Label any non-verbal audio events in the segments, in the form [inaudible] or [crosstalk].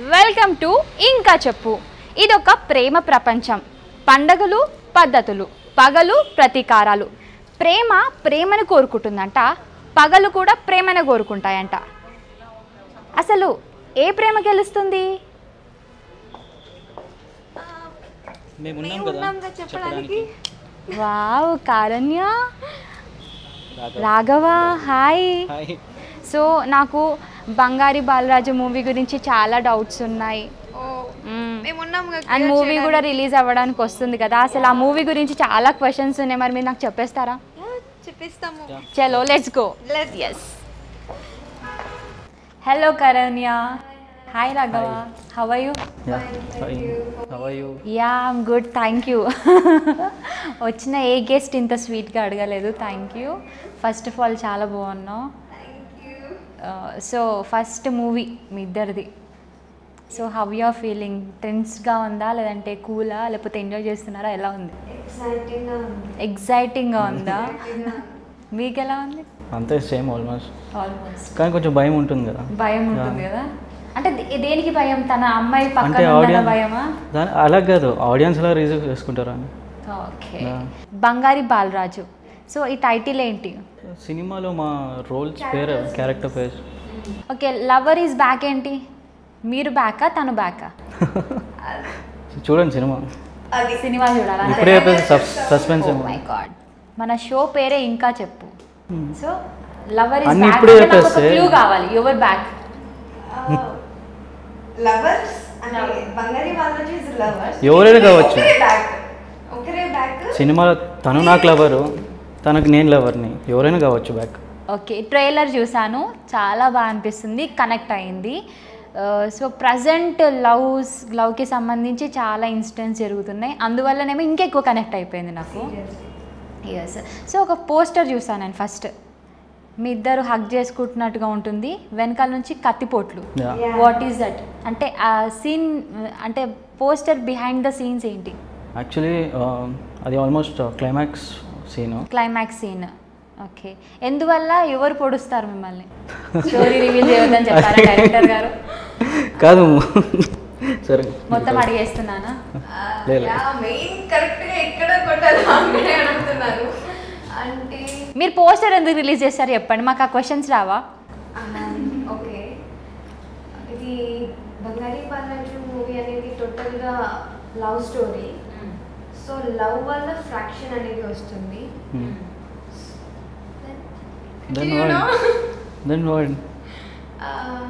Welcome to ఇంకా చెప్పు. ఇదొక ప్రేమ ప్రపంచం. పండగలు పద్ధతులు పగలు ప్రతీకారాలు. ప్రేమ ప్రేమను కోరుకుంటుందంట పగలు కూడా ప్రేమను కోరుకుంటాయంట. అసలు ఏ ప్రేమ గెలుస్తుంది? Wow Karanya. Raghav. Hi. So నాకు బంగారి బాలరాజు మూవీ గురించి చాలా డౌట్స్ ఉన్నాయి. And movie. కూడా రిలీజ్ అవ్వడానికి వస్తుంది కదా. అసలు ఆ మూవీ గురించి చాలా క్వశ్చన్స్ ఉన్నాయి. మరి మీరు నాకు చెప్పేస్తారా? చెప్పిస్తాము. చలో let's go yes hello Karanya hi Raghava how are you yeah fine how are you yeah I'm good thank you వచ్చిన ఏ గెస్ట్ ఇంత స్వీట్గా అడగలేదు. Thank you first of all చాలా బాగున్నావు. సో ఫస్ట్ మూవీ మీ ఇద్దరిది. So how you are feeling టెన్స్గా ఉందా లేదంటే కూలా లేకపోతే ఎంజాయ్ చేస్తున్నారా? ఎలా ఉంది? ఎగ్జైటింగ్గా ఉందా. మీకు ఎలా ఉంది? అంతే సేమ్ ఆల్మోస్ట్ ఆల్మోస్ట్ కానీ కొంచెం భయం ఉంటుంది కదా. భయం ఉంటుంది కదా? అంటే దేనికి భయం? తన అమ్మాయి పక్కన భయమా? దాని అలా కాదు ఆడియన్స్ ఎలా రిసీవ్ చేసుకుంటారా అని. ఓకే. బంగారి బాలరాజు. సో ఈ టైటిల్ ఏంటి? సినిమాలో మా రోల్స్ పేరు క్యారెక్టర్ పేరు. ఓకే లవర్ ఈజ్ బ్యాక్ ఏంటి? మీరు బ్యాకా తను బ్యాకా చూడండి సినిమా. సినిమా చూడాలా? ఇప్పుడే సస్పెన్స్ మై గాడ్ మన షో పేరే ఇంకా చెప్పు. సో లవర్ ఇస్ బ్యాక్ ఇప్పుడే. క్లూ కావాలి. యువర్ బ్యాక్ లవర్స్ ఎవరైనా కావచ్చు. సినిమాలో తను నాకు లవరు తనకు నేను లవర్ని ఎవరైనా కావచ్చు బ్యాక్ ఓకే ట్రైలర్ చూసాను చాలా బాగా అనిపిస్తుంది కనెక్ట్ అయింది. సో ప్రజెంట్ లవ్స్ లవ్కి సంబంధించి చాలా ఇన్సిడెంట్స్ జరుగుతున్నాయి. అందువల్లనేమో ఇంకెక్కువ కనెక్ట్ అయిపోయింది నాకు. ఎస్ సో ఒక పోస్టర్ చూసాను నేను ఫస్ట్. మీ ఇద్దరు హగ్ చేసుకుంటున్నట్టుగా ఉంటుంది. వెనకాల నుంచి కత్తిపోట్లు. వాట్ ఈస్ దట్ అంటే ఆ సీన్ అంటే పోస్టర్ బిహైండ్ ద సీన్స్ ఏంటి? యాక్చువల్లీ అది almost climax scene. Climax scene okay ఎందువల్ల ఎవరు పొడుస్తారు మిమ్మల్ని? స్టోరీ రివీల్ చేయొద్దని చెప్పారా డైరెక్టర్ గారు? కాదు. సరే మొత్తం అడిగేస్తున్నానా? లేదు మెయిన్ కరెక్ట్గా ఎక్కడ కొట్టాలి అక్కడే అడుగుతున్నారు. అంటే మీరు పోస్టర్ ఎందుకు రిలీజ్ చేస్తారు చెప్పండి. మాకు ఆ క్వశ్చన్స్ రావా? ఓకే ఇది బంగారీ బాలాజీ మూవీ అనేది టోటల్గా లవ్ స్టోరీ సో లవ్ వల్ల ఫ్రాక్షన్ అనేది వస్తుంది. దెన్? దెన్ Uh,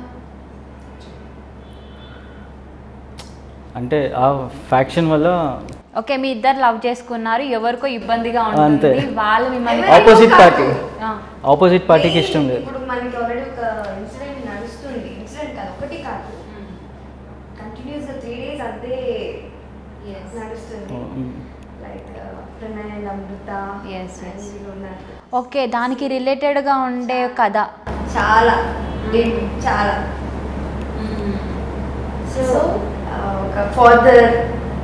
అంటే ఆ ఫ్యాక్షన్ వల్ల ఓకే మీ ఇద్దరు లవ్ చేసుకున్నారు ఎవరికో ఇబ్బందిగా అంతే. ఉంటుంది వాళ్ళు మిమ్మల్ని ఆపోజిట్. పార్టీ ఆ, ఆపోజిట్ పార్టీకి ఇష్టం లేదు. ఇప్పుడు మనకి ఆల్రెడీ ఒక ఇన్సిడెంట్ నడుస్తుంది. ఇన్సిడెంట్ కాదు ఒకటి కాదు. కంటిన్యూస్ త్రీ డేస్ అదే నడుస్తుంది. Mm. Like Pranay Amrutha. Yes, yes. and వీళ్ళు ఉన్నారు. ఓకే దానికి రిలేటెడ్గా ఉండే కథ. చాలా. Deep, చాలా. సో ఒక ఫాదర్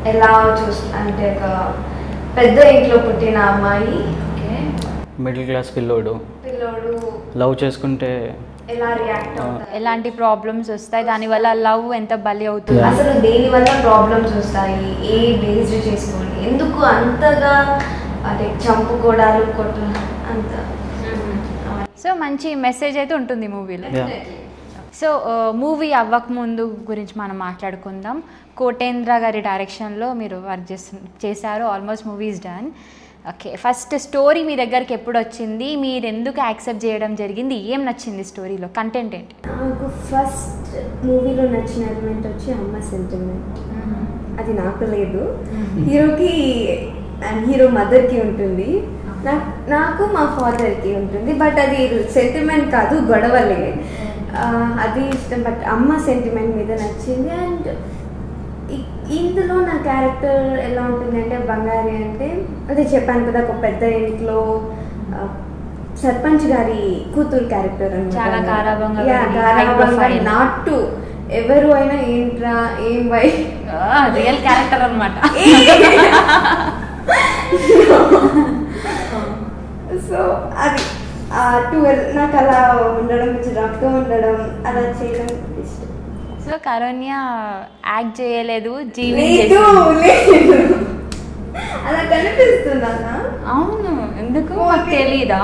ఎలా చూస్తా అంటే ఒక పెద్ద ఇంట్లో పుట్టిన అమ్మాయి. ఓకే మిడిల్ క్లాస్ పిల్లోడు. పిల్లోడు. లవ్ చేసుకుంటే ఎలా రియాక్ట్ అవుతారు ఎలాంటి ప్రాబ్లమ్స్ వస్తాయి? దానివల్ల లవ్ ఎంత బలి అవుతుంది. అసలు దేని వల్ల ప్రాబ్లమ్స్ వస్తాయి? ఏ బేస్డ్ చేసుకోండి ఎందుకు అంతగా అంటే చంపుకోవడాలు కొట్ట అంత? సో మంచి మెసేజ్ అయితే ఉంటుంది మూవీలో. సో మూవీ అవ్వకముందు గురించి మనం మాట్లాడుకుందాం. కోటేంద్ర గారి డైరెక్షన్లో మీరు వర్క్ చేస్తు చేశారు. Almost movies done okay first story మీ దగ్గరికి ఎప్పుడు వచ్చింది? మీరు ఎందుకు యాక్సెప్ట్ చేయడం జరిగింది? ఏం నచ్చింది స్టోరీలో కంటెంట్ ఏంటి? నాకు ఫస్ట్ మూవీలో నచ్చిన ఎలిమెంట్ వచ్చి అమ్మ సెంటిమెంట్ అది నాకు లేదు. హీరోకి అండ్ హీరో మదర్కి ఉంటుంది. నాకు నాకు మా ఫాదర్కి ఉంటుంది. బట్ అది సెంటిమెంట్ కాదు గొడవలే. అది ఇష్టం. బట్ అమ్మ సెంటిమెంట్ మీద నచ్చింది. అండ్ ఇందులో నా క్యారెక్టర్ ఎలా ఉంటుంది అంటే బంగారి అంటే అదే చెప్పాను కదా ఒక పెద్ద ఇంట్లో సర్పంచ్ గారి కూతురు క్యారెక్టర్ profile. నాట్ టు ఎవరు అయినా ఏంట్రా ఏం వై రియల్ క్యారెక్టర్ అనమాట. సో అది. ఆ ట్వెల్వ్ నాకు అలా ఉండడం రఫ్గా ఉండడం అలా చేయడం ఇష్టం. సో కరోన్య యాక్ట్ చేయలేదు అలా కనిపిస్తుందా అవును ఎందుకు? మాకు తెలీదా?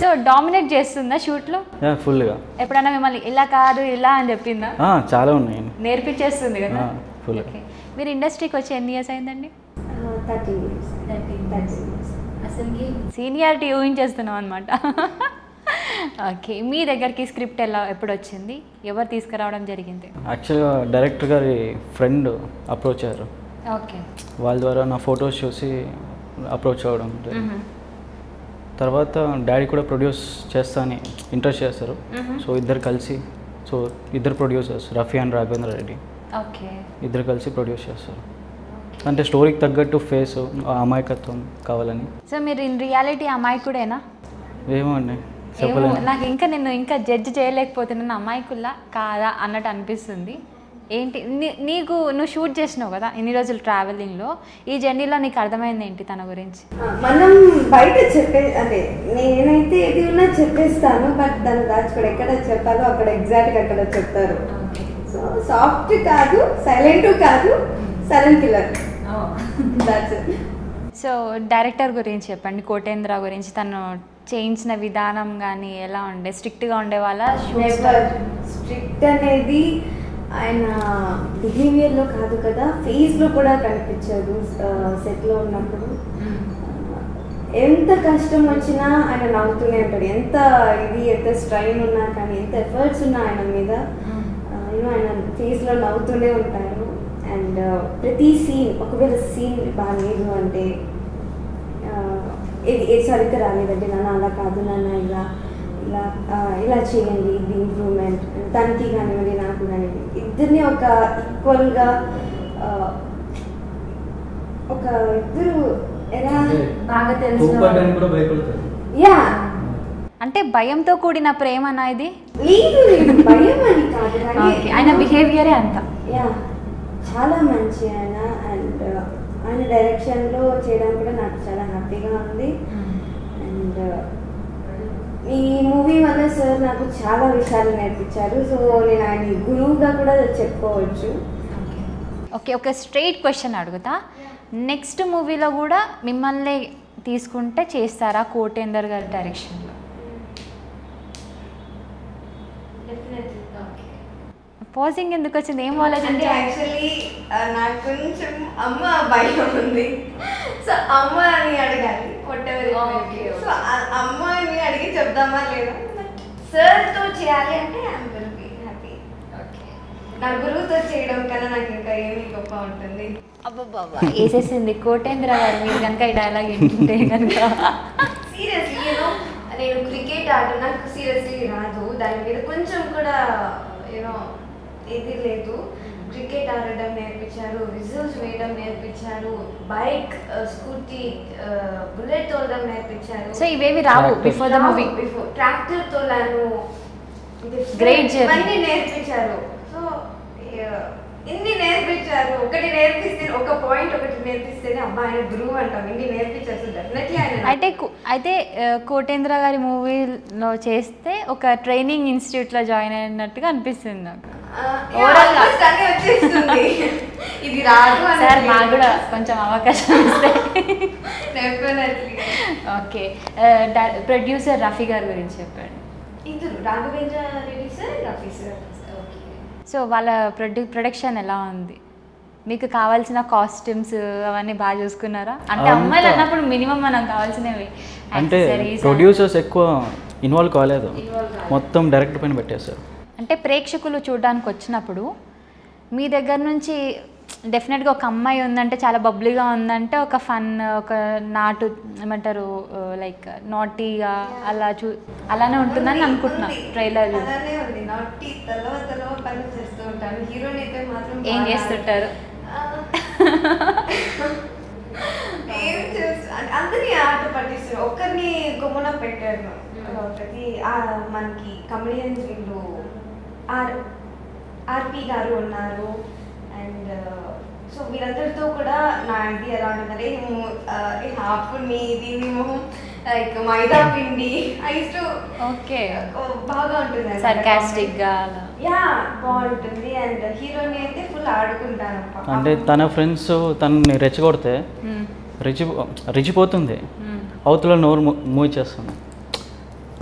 సో డామినేట్ చేస్తుందా షూట్లో? యా ఫుల్గా. ఎప్పుడైనా మిమ్మల్ని ఇలా కాదు ఇలా అని చెప్పిందా? చాలా ఉన్నాయి. నేర్పించేస్తుంది కదా. ఓకే. మీరు ఇండస్ట్రీకి వచ్చి ఎన్ని ఇయర్స్ అయిందండి? సీనియారిటీ ఊహించేస్తున్నాం అనమాట ఓకే మీ దగ్గరికి స్క్రిప్ట్ ఎలా ఎప్పుడు వచ్చింది ఎవరు తీసుకురావడం జరిగింది? యాక్చువల్గా డైరెక్టర్ గారి ఫ్రెండ్ అప్రోచ్ అయ్యారు. ఓకే. వాళ్ళ ద్వారా నా ఫొటోస్ చూసి అప్రోచ్ అవ్వడం. తర్వాత డాడీ కూడా ప్రొడ్యూస్ చేస్తా అని ఇంట్రెస్ట్ చేస్తారు. సో ఇద్దరు కలిసి సో ఇద్దరు producers Rafi and Raghavendra Reddy. Okay. ఇద్దరు కలిసి ప్రొడ్యూస్ చేస్తారు. అంటే స్టోరీకి తగ్గట్టు ఫేస్ అమాయకత్వం కావాలని. సో మీరు ఇన్ రియాలిటీ అమాయకుడేనా? ఏమో అండి. నాకు ఇంకా నేను ఇంకా జడ్జ్ చేయలేకపోతున్నాను అమాయకుల్లా కాదా అన్నట్టు అనిపిస్తుంది. ఏంటి? నీ- నీకు నువ్వు షూట్ చేసినావు కదా ఇన్ని రోజులు ట్రావెలింగ్లో ఈ జర్నీలో నీకు అర్థమైంది ఏంటి తన గురించి? మనం బయట చెప్పే అంటే నేనైతే ఏది ఉన్నా చెప్పేస్తాను బట్ దాన్ని దాచుకోడు ఎక్కడ చెప్పాలో అక్కడ ఎగ్జాక్ట్గా అక్కడ చెప్తారు. సో సాఫ్ట్ కాదు సైలెంట్ కాదు silent killer that's so director గురించి చెప్పండి కోటేంద్ర గురించి తను చేయించిన విధానం కానీ ఎలా ఉండే? స్ట్రిక్ట్గా ఉండే వాళ్ళ నెవర్ స్ట్రిక్ట్ అనేది ఆయన బిహేవియర్లో కాదు కదా ఫేస్లో కూడా కనిపించదు సెట్లో ఉన్నప్పుడు. ఎంత కష్టం వచ్చినా ఆయన నవ్వుతూనే ఉంటాడు. ఎంత ఇది ఎంత స్ట్రైన్ ఉన్నా కానీ ఎంత ఎఫర్ట్స్ ఉన్నా ఆయన మీద యూనో ఆయన ఫేస్లో నవ్వుతూనే ఉంటారు. అండ్ ప్రతి సీన్ ఒకవేళ సీన్ బాగాలేదు అంటే ఇది ఇది సరిగ్గా రాలేదండి నాన్న అలా కాదు నాన్న ఇలా ఇలా ఇలా చేయండి ఇది ఇంప్రూవ్మెంట్ దానికి కానివ్వండి నాకు కానివ్వండి ఇద్దరిని ఒక ఈక్వల్గా ఒక ఇద్దరు ఎలా బాగా భయపడతారు. యా. అంటే భయంతో కూడిన ప్రేమనా ఇది? భయం అని కాదు ఆయన బిహేవియరే అంత. యా చాలా మంచి ఆయన. అండ్ డైరెక్షన్లో చేయడం కూడా నాకు చాలా హ్యాపీగా ఉంది. అండ్ uh, ఈ మూవీ వల్ల సార్ నాకు చాలా విషయాలు నేర్పించారు. సో నేను ఆయన గురువుగా కూడా చెప్పుకోవచ్చు. ఓకే ఒక స్ట్రైట్ క్వశ్చన్ అడుగుతా. నెక్స్ట్ మూవీలో కూడా మిమ్మల్ని తీసుకుంటే చేస్తారా కోటేందర్ గారి డైరెక్షన్లో పాజింగ్ ఎందుకు వచ్చింది? ఏం అంటే ఆలోచించారు యాక్చువల్లీ నాకు కొంచెం అమ్మ భయం ఉంది. సో అమ్మ అని అడగాలి సో అమ్మ అని అడిగి చెప్దామా లేదా? సార్తో చేయాలి అంటే ఐఎమ్ విల్ బి హ్యాపీ నా గురువుతో చేయడం కన్నా నాకు ఇంకా ఏమి గొప్ప ఉంటుంది. అబ్బబ్బబ్బా వేసేసింది కోటేంద్ర గారు. మీరు కనుక ఈ డైలాగ్ వింటుంటే కనుక. సీరియస్లీ యూనో నేను క్రికెట్ ఆట నాకు సీరియస్లీ రాదు. దాని మీద కొంచెం కూడా యూనో ఇది లేదు. క్రికెట్ ఆడడం నేర్పించారు విజిల్స్ వేయడం నేర్పించారు బైక్ స్కూటీ బుల్లెట్ తోలడం నేర్పించారు. సో ఇవేవి రావు. Before the movie before tractor తోలాను journey. ఇవన్నీ నేర్పించారు. సో ఇన్ని నేర్పించారు. ఒకటి నేర్పిస్తే ఒక పాయింట్ ఒకటి నేర్పిస్తేనే అబ్బా ఆయన గురువు అంటాం. ఇన్ని నేర్పించారు. డెఫినెట్లీ ఆయన అయితే కు- అయితే కోటేంద్ర గారి మూవీలో చేస్తే ఒక ట్రైనింగ్ ఇన్స్టిట్యూట్లో జాయిన్ అయినట్టుగా అనిపిస్తుంది నాకు. [laughs] ఇది రాదు సార్ మాకు కూడా కొంచెం అవకాశం ఇస్తే. [laughs] Definitely okay. ప్రొడ్యూసర్ రఫీ గారి గురించి చెప్పండి. ఇద్దరు Raghavendra Reddy sir Rafi sir. So వాళ్ళ ప్రొడ్యూ ప్రొడక్షన్ ఎలా ఉంది? మీకు కావాల్సిన కాస్ట్యూమ్స్ అవన్నీ బాగా చూసుకున్నారా? అంటే అమ్మాయిలు అన్నప్పుడు మినిమం మనం కావాల్సినవి అంటే ప్రొడ్యూసర్స్ ఎక్కువ ఇన్వాల్వ్ కాలేదు. మొత్తం డైరెక్టర్ పైన పెట్టేశారు. అంటే ప్రేక్షకులు చూడడానికి వచ్చినప్పుడు మీ దగ్గర నుంచి డెఫినెట్గా ఒక అమ్మాయి ఉందంటే చాలా బబ్లీగా ఉందంటే ఒక ఫన్ ఒక నాటు ఏమంటారు లైక్ నాటీగా అలా చూ అలానే ఉంటుందని అనుకుంటున్నాను ట్రైలర్ ఏం చేస్తుంటారు? [laughs] అందరినీ ఆట పట్టిస్తారు. ఒక్కరిని గుమ్మన పెట్టారు. ఆ మనకి కమెడియన్స్ వీళ్ళు ఆర్ ఆర్పి గారు ఉన్నారు అండ్ సో వీరందరితో కూడా నా ఇది ఎలా ఉంటుందంటే ఆపుని దీన్ని మొహం లైక్ మైదా పిండి ఐ టు ఓకే బాగా ఉంటుంది. సర్కాస్టిక్గా యా బాగుంటుంది అండ్ హీరోని అయితే ఫుల్ ఆడుకుంటాను అంటే తన ఫ్రెండ్స్ తనని రెచ్చగొడితే మ్మ్. రెచ్చి రెచ్చిపోతుంది మ్మ్. అవతల నోరు మూవ్ చేస్తుంది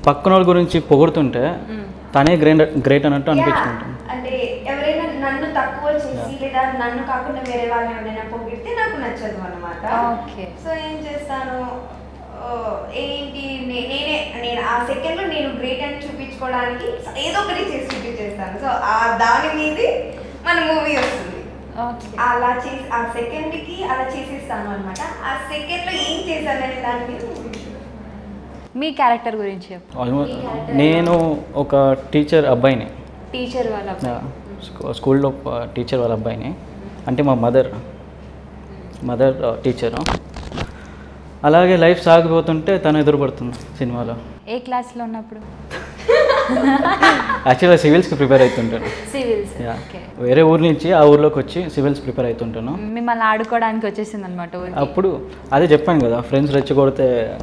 పక్కన వాళ్ళ గురించి పొగుడుతుంటే మ్మ్. తనే గ్రేట్ గ్రేట్ అన్నట్టు Yeah, అనిపించుకుంటుంది. అంటే ఎవరైనా నన్ను తక్కువ చేసి లేదా నన్ను కాకుండా వేరే వాళ్ళని ఎవరైనా పొగిడితే నాకు నచ్చదు అనమాట ఓకే. సో ఏం చేస్తాను? ఆ, ఏంటి? నే- నేనే నేను ఆ సెకండ్లో నేను గ్రేట్ అని చూపించుకోవడానికి ఏదో ఒకటి చేసి చూపించేస్తాను. సో ఆ దాని మీదే మన మూవీ వస్తుంది. ఓకే. అలా చేసి ఆ సెకండ్కి అలా చేసేస్తాను అనమాట ఆ సెకండ్లో ఏం చేశాననే దాని మీద ఉంటుంది. మీ క్యారెక్టర్ గురించి నేను ఒక టీచర్ అబ్బాయిని. టీచర్ వాళ్ళ స్కూ- స్కూల్లో టీచర్ వాళ్ళ అబ్బాయిని. అంటే మా మదర్ మదర్ టీచర్ అలాగే లైఫ్ సాగిపోతుంటే తను ఎదురుపడుతుంది సినిమాలో. ఏ క్లాస్లో ఉన్నప్పుడు? [laughs] యాక్చువల్గా సివిల్స్కి ప్రిపేర్ అవుతుంటాను సివిల్స్ వేరే ఊరు నుంచి ఆ ఊర్లోకి వచ్చి సివిల్స్ ప్రిపేర్ అవుతుంటాను మిమ్మల్ని ఆడుకోవడానికి వచ్చేసింది అనమాట అప్పుడు అదే చెప్పాను కదా ఫ్రెండ్స్ రెచ్చగొడితే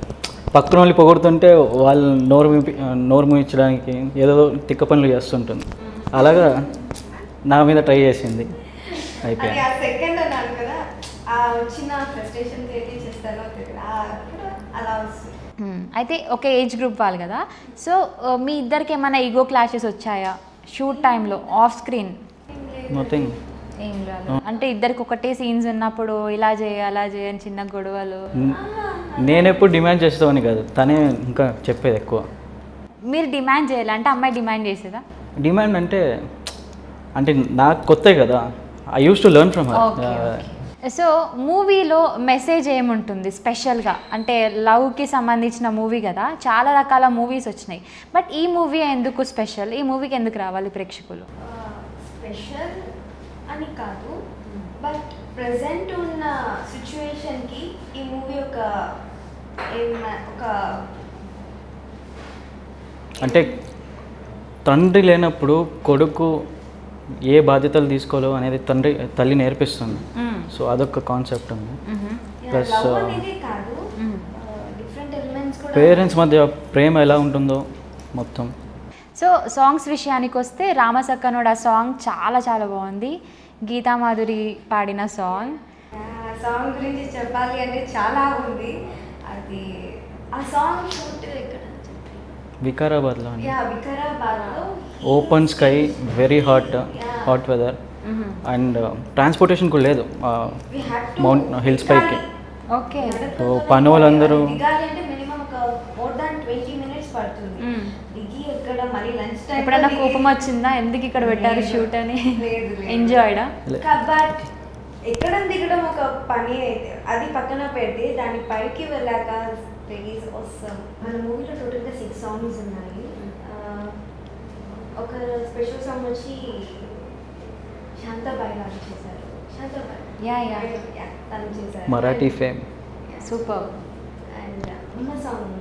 పక్కన వాళ్ళు పొగుడుతుంటే వాళ్ళు నోరు మూపి- నోరు మూయించడానికి ఏదో తిక్క పనులు చేస్తుంటుంది. అలాగా నా మీద ట్రై చేసింది. అయిపోయింది. అయితే ఒక ఏజ్ గ్రూప్ వాళ్ళు కదా. సో మీ ఇద్దరికి ఏమైనా ఈగో క్లాషెస్ వచ్చాయా? షూట్ టైంలో ఆఫ్ స్క్రీన్ నథింగ్ ఏం రాదు. అంటే ఇద్దరికి ఒకటే సీన్స్ ఉన్నప్పుడు ఇలా చేయ అలా చేయని చిన్న గొడవలు. నేను ఎప్పుడు డిమాండ్ చేస్తామని కాదు. తనే ఇంకా చెప్పేది ఎక్కువ. మీరు డిమాండ్ చేయాలి? అంటే అమ్మాయి డిమాండ్ చేసేదా? డిమాండ్ అంటే అంటే నాకు కొత్త కదా. I use to learn from so మూవీలో మెసేజ్ ఏముంటుంది స్పెషల్గా? అంటే లవ్కి సంబంధించిన మూవీ కదా. చాలా రకాల మూవీస్ వచ్చినాయి. బట్ ఈ మూవీ ఎందుకు స్పెషల్? ఈ మూవీకి ఎందుకు రావాలి ప్రేక్షకులు? స్పెషల్ అని కాదు. బట్ ప్రజెంట్ ఉన్న సిచ్యువేషన్కి ఈ మూవీ ఒక ఏమ- ఒక అంటే తండ్రి లేనప్పుడు కొడుకు ఏ బాధ్యతలు తీసుకోవాలో అనేది తండ్రి తల్లి నేర్పిస్తుంది. సో అదొక కాన్సెప్ట్ ఉంది. Plus, లవ్ uh, అనేది కాదు. డిఫరెంట్ ఎలిమెంట్స్ కూడా పేరెంట్స్ మధ్య ప్రేమ ఎలా ఉంటుందో మొత్తం. సో సాంగ్స్ విషయానికి వస్తే రామసక్కనుడు ఆ సాంగ్ చాలా చాలా బాగుంది. గీతామాధురి పాడిన సాంగ్ సాంగ్ గురించి చెప్పాలి అంటే చాలా ఉంది. అది ఆ song వికారాబాద్లో open sky very hot hot weather and transportation కూడా లేదు. మౌంట్ హిల్స్ పైకి. ఓకే. సో పని వాళ్ళందరూ ఎప్పుడైనా కోపం వచ్చిందా? ఎందుకు ఇక్కడ పెట్టారు. షూట్ అని. ఎంజాయ్డా బట్ ఎక్కడం దిగడం ఒక పని అయితే అది పక్కన పెడితే దాని పైకి వెళ్ళాక ప్లీజ్ వస్తాం. మన మూవీలో టోటల్గా సిక్స్ సాంగ్స్ ఉన్నాయి. ఒక స్పెషల్ సాంగ్ వచ్చి శాంతాబాయి గారు చేశారు. శాంతాబాయి. యా యా యా, తను చేశారు. మరాఠీ ఫేమ్ సూపర్ అండ్ అమ్మ సాంగ్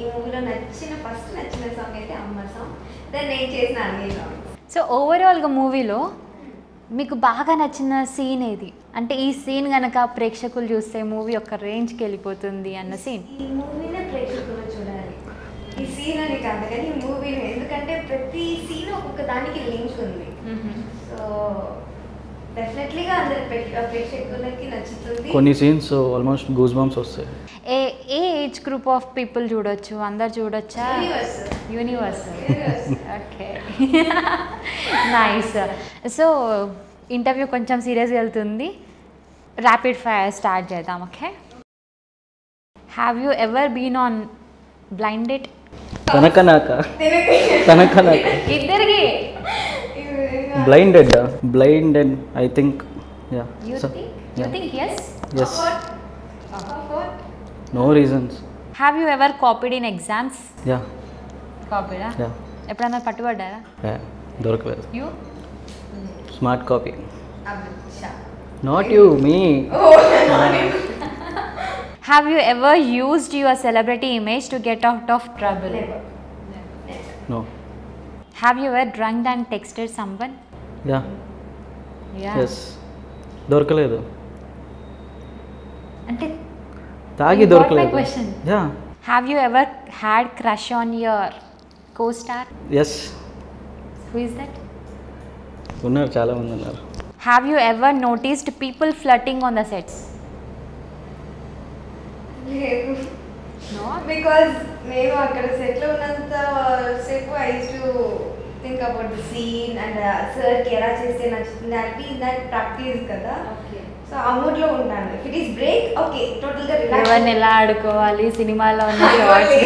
ఈ మూవీలో నచ్చిన ఫస్ట్ నచ్చిన సాంగ్ అయితే అమ్మ సాంగ్ దెన్ నేను చేసిన అన్ని సాంగ్స్ సో ఓవరాల్గా మూవీలో మీకు బాగా నచ్చిన సీన్ ఏది? అంటే ఈ సీన్ గనక ప్రేక్షకులు చూస్తే మూవీ ఒక రేంజ్కి వెళ్ళిపోతుంది అన్న సీన్ ఈ మూవీనే ప్రేక్షకులు చూడాలి. ఈ సీన్ అని కాదు కానీ ఈ మూవీని ఎందుకంటే ప్రతి సీన్ ఒక్కొక్క దానికి లింక్ ఉంది. సో కొన్ని సీన్స్ ఆల్మోస్ట్ గూస్ బంప్స్ వస్తాయి. ఏ ఏ ఏజ్ గ్రూప్ ఆఫ్ పీపుల్ చూడొచ్చు? అందరు చూడొచ్చా. Universe. Okay nice so interview కొంచెం సీరియస్గా వెళ్తుంది. ర్యాపిడ్ ఫైర్ స్టార్ట్ చేద్దాం okay have you ever been on blind date తనక నాక తనక నాక ఇద్దరికి blind date blind date I think yeah you think you think yes yes no reasons have you ever copied in exams yeah కాపీడా yeah ఎప్పుడన్నా పట్టుబడ్డారా? దొరకలేదు. You smart copy అచ్చా not you me have you ever used your celebrity image to get out of trouble no have you ever drunk and texted someone yeah yes దొరకలేదు. అంటే తాగి దొరకలేదు. question. Yeah have you ever had crush on your co star yes who is that ఉన్నారు చాలా మంది ఉన్నారు. Have you ever noticed people flirting on the sets లేదు. Because నేను అక్కడ సెట్లో ఉన్నంత సేపు I to think about the scene and సార్కి ఎలా చేస్తే నచ్చుతుంది అది దట్ ప్రాక్టీస్ కదా. సో ఆ మూడ్లో ఉంటాను. If it is break okay టోటల్గా ఎవరిని ఎలా ఆడుకోవాలి సినిమాలో ఉన్న షార్ట్స్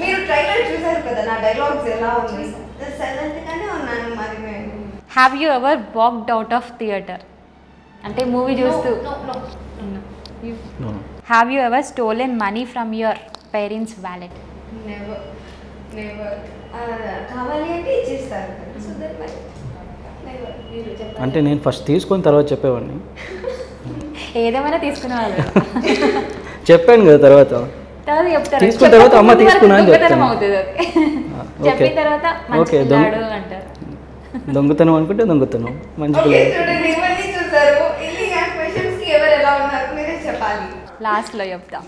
మీరు ట్రైలర్ చూసారు కదా నా డైలాగ్స్ ఎలా ఉంది సైలెంట్ గానే ఉన్నాను మరి నేను. Have you ever walked out of theatre అంటే మూవీ చూస్తూ. No, no, No. Have you ever stolen money from your parents wallet never కావాలి అంటే ఇచ్చేస్తారు. కదా సో దట్ మై నెవర్ మీరు చెప్పండి. అంటే నేను ఫస్ట్ తీసుకొని తర్వాత చెప్పేవాడిని. ఏదేమైనా తీసుకునేవాళ్ళు. చెప్పాను కదా తర్వాత. తీసుకున్న తర్వాత అమ్మ తీసుకున్నా అని చెప్తాను. ఓకే. దొంగతనం అనుకుంటే దొంగతనం. మంచి లాస్ట్లో చెప్తాం.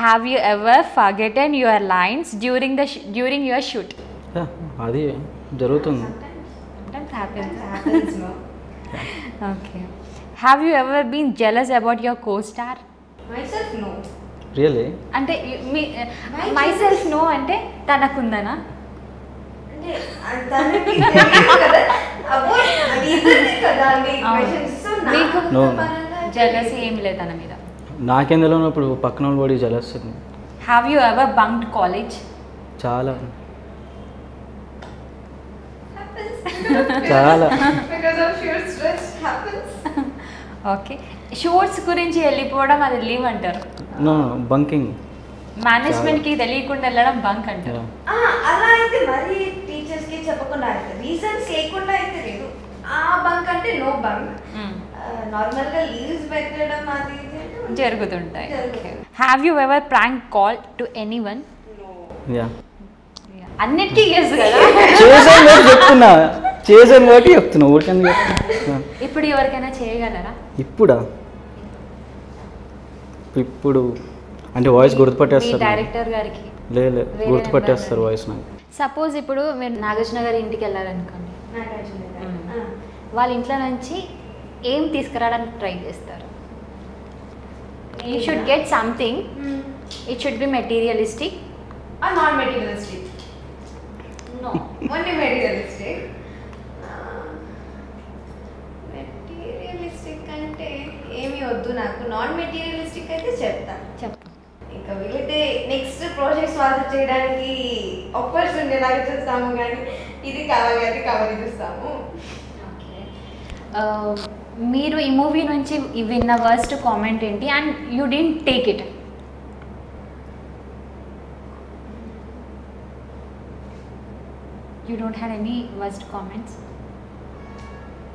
Have you ever forgotten your lines during the during your shoot అది జరుగుతుంది? Okay have you ever been jealous about your co star Myself, no. Really అంటే మీ మై సెల్ఫ్ నో అంటే తనకుందనా? మీకు జెలసీ ఏమి లేదు తన మీద. నాకేం తెలియనప్పుడు పక్కన కూడా జలస్తుంది have you ever bunked college చాలా. Happens. [laughs] చాలా. Because of sheer stress happens. Okay shoots గురించి వెళ్ళిపోవడం అది లీవ్ అంటారు. నో బంకింగ్ మేనేజ్మెంట్కి తెలియకుండా వెళ్ళడం బంక్ అంటారు. ఆ, అలా అయితే మరి టీచర్స్కి చెప్పకుండా అయితే రీజన్స్ లేకుండా అయితే లేదు. ఆ బంక్ అంటే నో బంక్. నార్మల్గా లీవ్స్ పెట్టడం అది. జరుగుతుంటాయి. Have you ever prank call to anyone yeah అన్నిటికీ చేసాను కాబట్టి చెప్తున్నా. చేసాను కాబట్టి చెప్తున్నా. ఊరికని చెప్తున్నా. [laughs] ఇప్పుడు ఎవరికైనా చేయగలరా? ఇప్పుడా? ఇప్పుడు అంటే వాయిస్ గుర్తుపట్టేస్తారు డైరెక్టర్ గారికి? లే లే. వేరే గుర్తుపట్టేస్తారు వాయిస్ నాకు. సపోజ్ ఇప్పుడు మీరు నాగార్జున గారి ఇంటికి వెళ్ళారనుకోండి. ఆ. వాళ్ళ ఇంట్లో నుంచి ఏం తీసుకురావడానికి ట్రై చేస్తారు? You should get something hmm. It should be materialistic ah non materialistic no only materialistic materialistic అంటే ఏమీ వద్దు నాకు. నాన్ మెటీరియలిస్టిక్ అయితే చెప్తా. చెప్పు ఇంకా వీలైతే నెక్స్ట్ ప్రాజెక్ట్స్ వాళ్ళు చేయడానికి ఆఫర్స్ ఉండేలాగా చూస్తాము కానీ ఇది కావాలి అది కావాలి చూస్తాము. మీరు ఈ మూవీ నుంచి విన్న వర్స్ట్ కామెంట్ ఏంటి? And you didn't take it you don't have any worst comments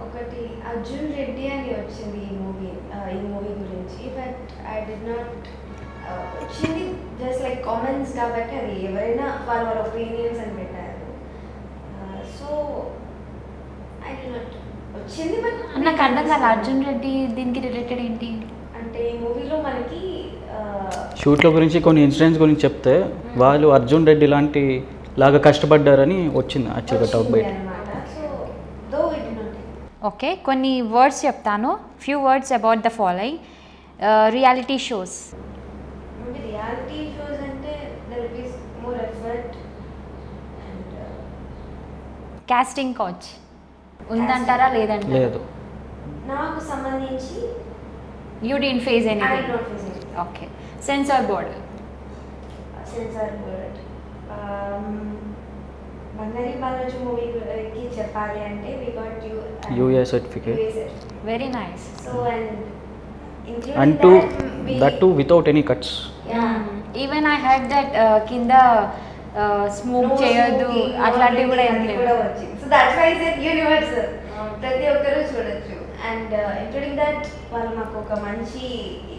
ఒకటి అర్జున్ రెడ్డి అని వచ్చింది ఈ మూవీ ఈ మూవీ గురించి బట్ ఐ డి నాట్ వచ్చింది జస్ట్ లైక్ కామెంట్స్ కాబట్టి అది ఎవరైనా వాళ్ళ వాళ్ళ ఒపీనియన్స్ అని పెట్టారు. సో ఐ డి నాట్ నాకు అర్థం కాదు అర్జున్ రెడ్డి దీనికి రిలేటెడ్ ఏంటి? అంటే ఈ మూవీలో మనకి షూట్ల గురించి కొన్ని ఇన్సిడెంట్స్ గురించి చెప్తే వాళ్ళు అర్జున్ రెడ్డి లాంటి లాగా కష్టపడ్డారని వచ్చింది యాక్చువల్గా టాక్ బయట అనమాట so though it not okay కొన్ని వర్డ్స్ చెప్తాను. Few words about the following reality shows reality shows అంటే more effort and casting couch ఉందంటారా లేదంటారా? లేదు. నాకు సంబంధించి you didn't face I anything okay censor board censor board Bangari Balaji మూవీకి చెప్పాలి అంటే we got U UA certificate very nice so and and to that to without any cuts even I had that కింద smoke చేయొద్దు అట్లాంటివి కూడా ఏం లేవు. వచ్చింది so that's why is universal ప్రతి ఒక్కరూ చూడొచ్చు. అండ్ ఇంక్లూడింగ్ దట్ వాళ్ళు మాకు ఒక మంచి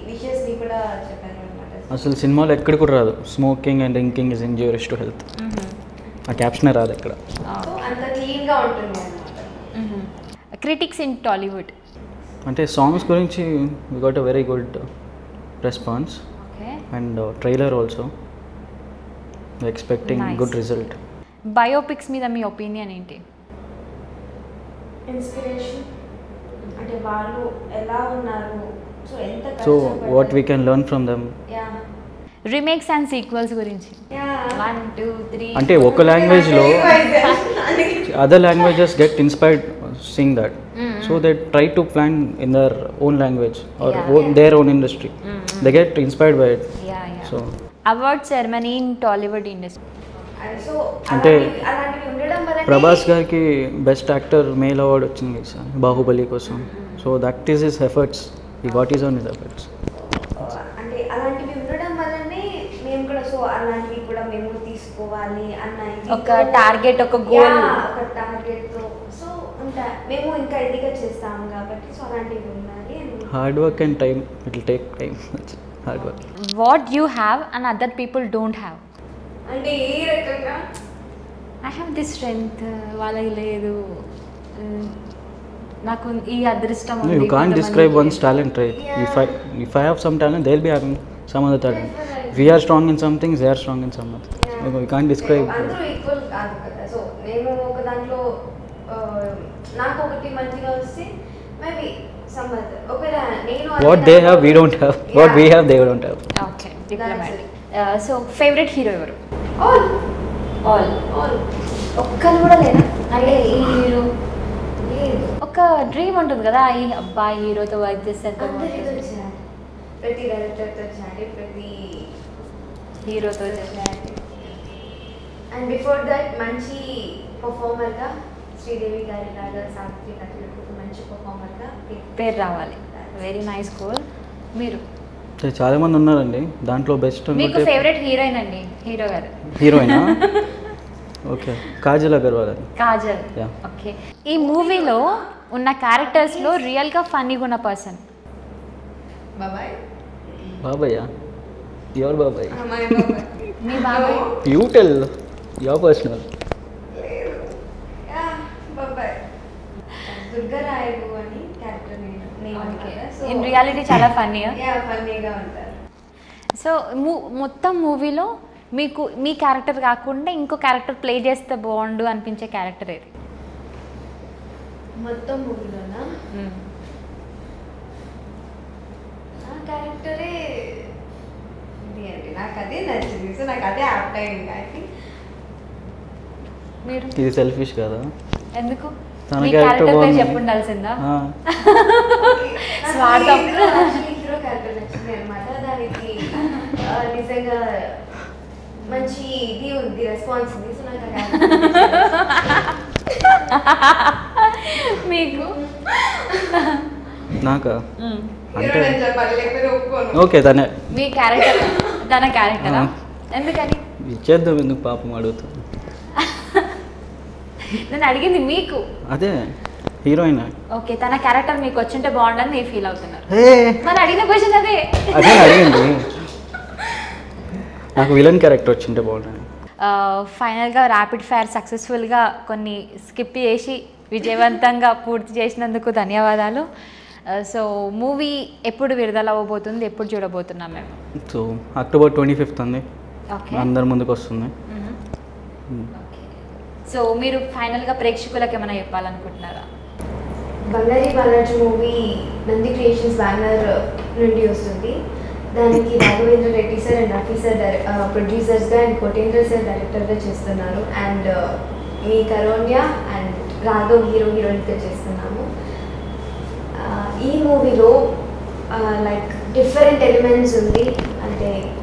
విషెస్ని కూడా చెప్పారు అనమాట అసలు సినిమాలో ఎక్కడ కూడా రాదు. Smoking and drinking is injurious to health ఆ క్యాప్షనే రాదు ఇక్కడ సో అంత క్లీన్గా ఉంటుంది అనమాట క్రిటిక్స్ ఇన్ టాలీవుడ్ అంటే సాంగ్స్ గురించి we got a very good response okay and trailer also expecting. Good result biopics మీద మీ ఒపీనియన్ ఏంటి? ఇన్స్పిరేషన్. అంటే వాళ్ళు ఎలా ఉన్నారు? సో ఎంత so what we can learn from them yeah. Remakes and sequels గురించి. వన్ టూ త్రీ అంటే ఒక లాంగ్వేజ్లో other languages get inspired seeing that so they try to plan in their own language or Yeah. Their own industry they get inspired by it so award ceremony in Tollywood industry అంటే ప్రభాస్ గారికి best actor male award వచ్చింది sir Baahubali కోసం. So that is his efforts ఈ got is on his efforts అంటే అలాంటివి ఉండడం వల్లనే మేము కూడా సో అలాంటివి కూడా మేము తీసుకోవాలి అన్న ఇది ఒక target, ఒక goal. ఒక టార్గెట్తో. సో ఉంటా మేము ఇంకా ఇదిగా చేస్తాము కాబట్టి సో అలాంటివి ఉండాలి hard work and time it will take time hard work what you have and other people don't have అంటే ఏ రకంగా ఐ హ్యావ్ దిస్ స్ట్రెంగ్త్ వాళ్ళకి లేదు Uh, నాకు ఈ అదృష్టం? If I if I have some talent, they'll be having some other talent. Definitely. We are strong in some things, they are strong in some other. Yeah. We can't describe. అందరూ equal కాదు కదా so నేను ఒక దాంట్లో నాకు ఒకటి మంచిగా వస్తే మేబీ సమ్మర్ ఒకవేళ నేను అదే What they దాంట్లో- have, we don't have. What we Yeah. have, they don't have. Okay diplomatic so favourite hero ఎవరు All. All All. ఒక్కరు కూడా లేదా అంటే ఈ హీరో. ఒక డ్రీమ్ ఉంటుంది కదా ఈ అబ్బాయి హీరోతో వర్క్ చేస్తే ప్రతి డైరెక్టర్తో చేయాలి ప్రతి హీరోతో చేయాలి. అండ్ బిఫోర్ దట్ మంచి పర్ఫార్మర్గా శ్రీదేవి గారి లాగా నటులకు ఒక మంచి పర్ఫార్మర్గా పేరు రావాలి. వెరీ నైస్ గోల్ మీరు? So, చాలా మంది ఉన్నారండి. దాంట్లో బెస్ట్ మీకు ఫేవరెట్ హీరోయిన్ అండి హీరో గారు. హీరోయినా ఓకే [laughs] కాజల్ అగర్వాల్ కాజల్. ఓకే ఈ మూవీలో ఉన్న క్యారెక్టర్స్లో రియల్గా ఫన్నీగా ఉన్న పర్సన్ బాబాయ్. బాబాయ్యా మీ బాబాయ్? యూ టెల్ యువర్ పర్సనల్ లేదు యా, బాబాయ్ దుర్గారాయుడు అని క్యారెక్టర్ నేమ్ నేమ్ అనమాట సో ఇన్ రియాలిటీ చాలా ఫన్నీగా యా ఫన్నీగా ఉంటారు సో మొత్తం మూవీలో మీకు మీ క్యారెక్టర్ కాకుండా ఇంకో క్యారెక్టర్ ప్లే చేస్తే బాగుండు అనిపించే క్యారెక్టర్ ఏది? మొత్తం మూవీలోనా? నా క్యారెక్టరే ఇది అండి. నాకు అదే నచ్చింది. సో నాకు అదే యాప్ట్ అయింది ఐ థింక్ మీరు? ఇది సెల్ఫిష్ కదా. ఎందుకు? తన క్యారెక్టర్ బాగుంది. చెప్పుండాల్సిందా? ఆ, స్వార్థం. హీరో క్యారెక్టర్ నచ్చింది అనమాట. దానికి నిజంగా మంచి ఇది ఉంది రెస్పాన్స్ ఉంది. సో నాకు మీకు? నాకా. అంటే ఓకే తనే. మీ క్యారెక్టర్ తన క్యారెక్టరా. ఎందుకని? ఇచ్చేద్దాం ఎందుకు పాపం అడుగుతాం నేను అడిగింది మీకు. అదే హీరోయిన్. ఓకే తన క్యారెక్టర్ మీకు వచ్చింటే బాగుండని మీరు ఫీల్ అవుతున్నారు. మరి అడిగిన క్వశ్చన్ అదే. అదే అడిగింది. నాకు విలన్ క్యారెక్టర్ వచ్చింటే బాగుంటుంది ఫైనల్గా ర్యాపిడ్ ఫైర్ సక్సెస్ఫుల్గా కొన్ని స్కిప్ చేసి విజయవంతంగా పూర్తి చేసినందుకు ధన్యవాదాలు. సో మూవీ ఎప్పుడు విడుదల అవ్వబోతుంది ఎప్పుడు చూడబోతున్నాం మేము? సో అక్టోబర్ ట్వంటీ ఫిఫ్త్ ఉంది అందరి ముందుకు వస్తుంది. సో మీరు ఫైనల్గా ప్రేక్షకులకు ఏమైనా చెప్పాలనుకుంటున్నారా? Bangari Balaji movie Nandi Creations banner నుండి వస్తుంది. దానికి Raghavendra Reddy sir and Rafi sir ప్రొడ్యూసర్స్గా and Kotendra sir డైరెక్టర్గా చేస్తున్నారు. అండ్ మీ కరోన్యా అండ్ రాఘవ్ హీరో హీరోయిన్గా చేస్తున్నాము. ఈ మూవీలో లైక్ డిఫరెంట్ ఎలిమెంట్స్ ఉంది.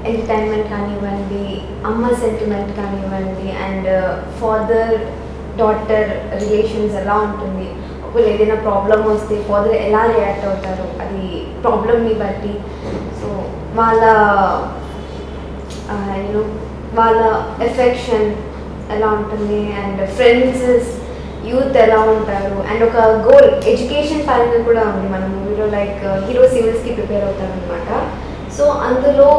ఎంటర్టైన్మెంట్ కానివ్వండి అమ్మ సెంటిమెంట్ కానివ్వండి అండ్ ఫాదర్ డాటర్ రిలేషన్స్ ఎలా ఉంటుంది. ఒకవేళ ఏదైనా ప్రాబ్లం వస్తే ఫాదర్ ఎలా రియాక్ట్ అవుతారు అది ప్రాబ్లమ్ని బట్టి. సో వాళ్ళ uh, యూనో వాళ్ళ ఎఫెక్షన్ ఎలా ఉంటుంది అండ్ ఫ్రెండ్స్ యూత్ ఎలా ఉంటారు. అండ్ ఒక గోల్ ఎడ్యుకేషన్ పరంగా కూడా ఉంది. మన మూవీలో లైక్ హీరో సివిల్స్కి ప్రిపేర్ అవుతారు అనమాట సో అందులో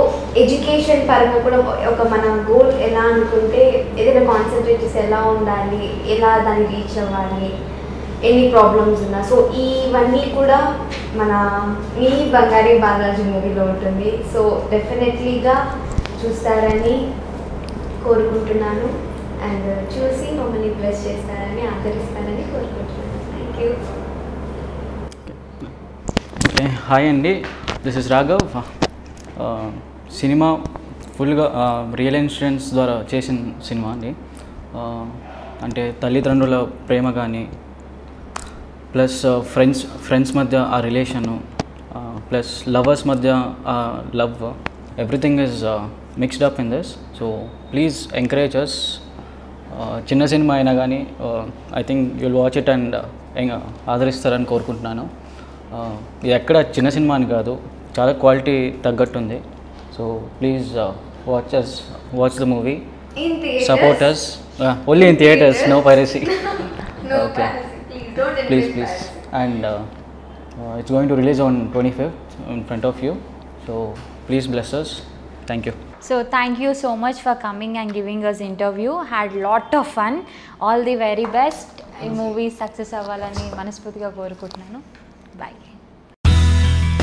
ఎడ్యుకేషన్ పరంగా కూడా ఒక మన గోల్ ఎలా అనుకుంటే ఏదైనా కాన్సన్ట్రేట్ చేసి ఎలా ఉండాలి ఎలా దాన్ని రీచ్ అవ్వాలి ఎన్ని ప్రాబ్లమ్స్ ఉన్నా. సో ఇవన్నీ కూడా మన మీ బంగారి బాలాజీ మూవీలో ఉంటుంది. సో డెఫినెట్లీగా చూస్తారని కోరుకుంటున్నాను. అండ్ చూసి మమ్మల్ని బ్లెస్ చేస్తారని ఆదరిస్తారని కోరుకుంటున్నాను. థ్యాంక్ యూ హాయ్ అండి. దిస్ ఇస్ రాఘవ్ సినిమా ఫుల్గా రియల్ ఇన్సిడెంట్స్ ద్వారా చేసిన సినిమా అండి. అంటే తల్లిదండ్రుల ప్రేమ కానీ ప్లస్ ఫ్రెండ్స్ ఫ్రెండ్స్ మధ్య ఆ రిలేషను ప్లస్ లవర్స్ మధ్య ఆ love everything is mixed up in this so please encourage us చిన్న సినిమా అయినా కానీ I think you'll watch it and ఆదరిస్తారని కోరుకుంటున్నాను. ఇది ఎక్కడ చిన్న సినిమా అని కాదు. చాలా quality తగ్గట్టుంది. So please watch us watch the movie in support us only in theatres no piracy Okay. please please and uh, uh, it's going to release on 25th in front of you. So please bless us. Thank you. So thank you so much for coming and giving us interview had lot of fun all the very best ఈ movie success అవ్వాలని మనస్ఫూర్తిగా కోరుకుంటున్నాను. Bye